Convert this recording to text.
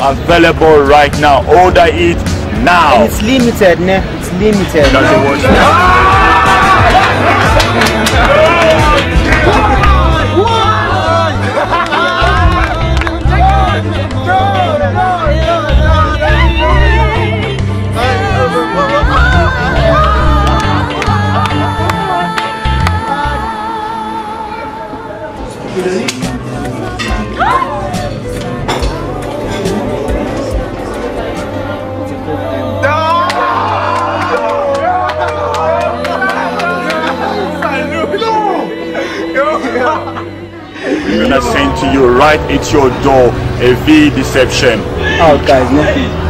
available right now. Order it now. And it's limited, ne? It's limited. Does it work? We're gonna send to you right at your door a V deception. Oh, guys, nothing.